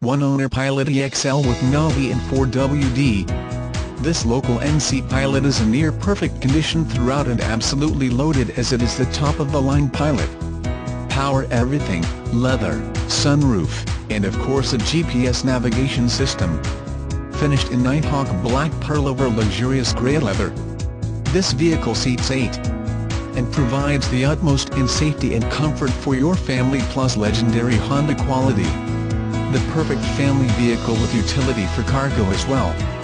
one-owner Pilot EXL with Navi and 4WD. This local NC Pilot is in near-perfect condition throughout and absolutely loaded as it is the top-of-the-line Pilot. Power everything, leather, sunroof, and of course a GPS navigation system. Finished in Nighthawk black pearl over luxurious grey leather. This vehicle seats 8 and provides the utmost in safety and comfort for your family plus legendary Honda quality. The perfect family vehicle with utility for cargo as well.